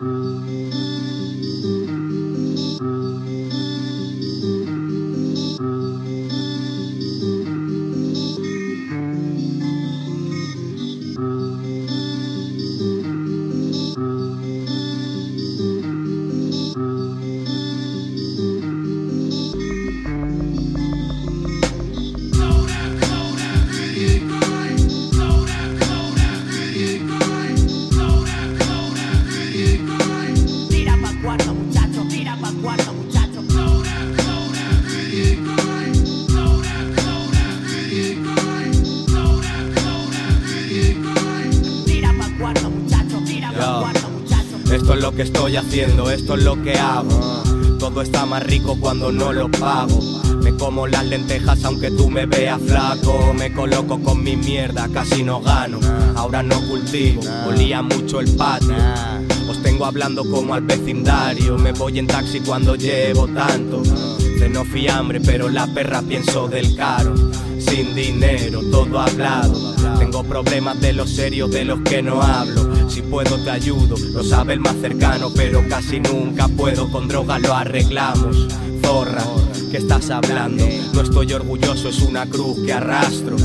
Mm-hmm. Esto es lo que estoy haciendo, esto es lo que hago. Todo está más rico cuando no lo pago. Me como las lentejas aunque tú me veas flaco. Me coloco con mi mierda, casi no gano. Ahora no cultivo, olía mucho el patio. Os tengo hablando como al vecindario. Me voy en taxi cuando llevo tanto. Ceno fiambre, pero la perra pienso del caro. Sin dinero, todo hablado. Tengo problemas de los serios, de los que no hablo. Si puedo te ayudo, lo sabe el más cercano, pero casi nunca puedo. Con droga lo arreglamos. Zorra, ¿qué estás hablando? No estoy orgulloso, es una cruz que arrastro.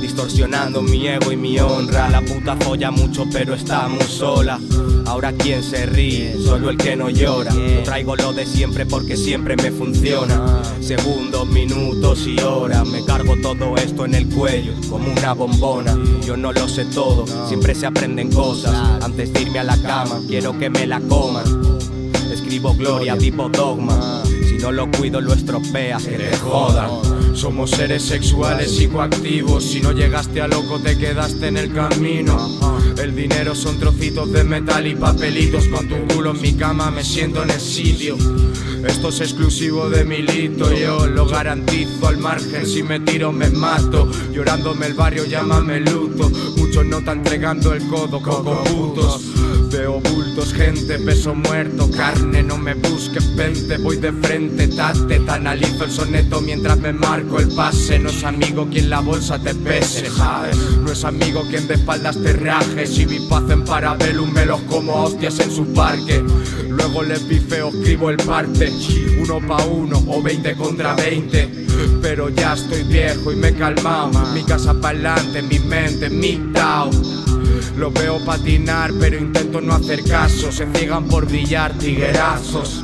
Distorsionando mi ego y mi honra. La puta folla mucho, pero estamos sola. Ahora quién se ríe, solo el que no llora. Yo traigo lo de siempre porque siempre me funciona. Segundos, minutos y horas. Me cargo todo esto en el cuello como una bombona. Yo no lo sé todo, siempre se aprenden cosas. Antes de irme a la cama, quiero que me la coman. Escribo gloria, tipo dogma. Si no lo cuido, lo estropeas, que te jodan. Somos seres sexuales psicoactivos. Si no llegaste a loco, te quedaste en el camino. El dinero son trocitos de metal y papelitos. Con tu culo en mi cama me siento en el sitio. Esto es exclusivo de mi lito, yo lo garantizo al margen. Si me tiro, me mato. Llorándome el barrio, llámame luto. Muchos no están entregando el codo, coco putos. Veo bultos, gente, peso muerto, carne, no me busques, vente, voy de frente, tate, te analizo el soneto mientras me marco el pase, no es amigo quien la bolsa te pese. No es amigo quien de espaldas te raje, si mi paz en parabellum me los como hostias en su parque, luego les pifeo, escribo el parte, uno pa' uno o 20 contra 20, pero ya estoy viejo y me he calmado, mi casa pa'lante, mi mente, mi Tao. Los veo patinar, pero intento no hacer caso. Se ciegan por brillar tiguerazos.